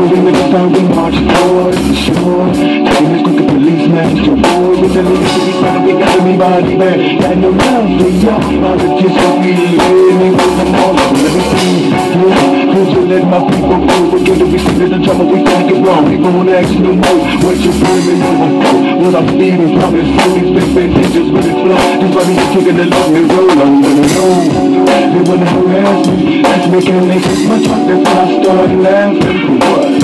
So we never start, we march forward, for sure. Taking this crooked policeman, your boy with the lead to be found. Got everybody back. Got no love for y'all. All the just what we live, me with them all. Let me see, yeah. Cause you let my people go. We're gonna be sitting in trouble, we can't get wrong. We gon' ask no more. What you bringing over? What I'm feeding, probably food, it's been bitches with it flow. This body is kicking the long and roll. I'm gonna know. They wanna harass me. Ask me, can my truck? That's when I started laughing. What?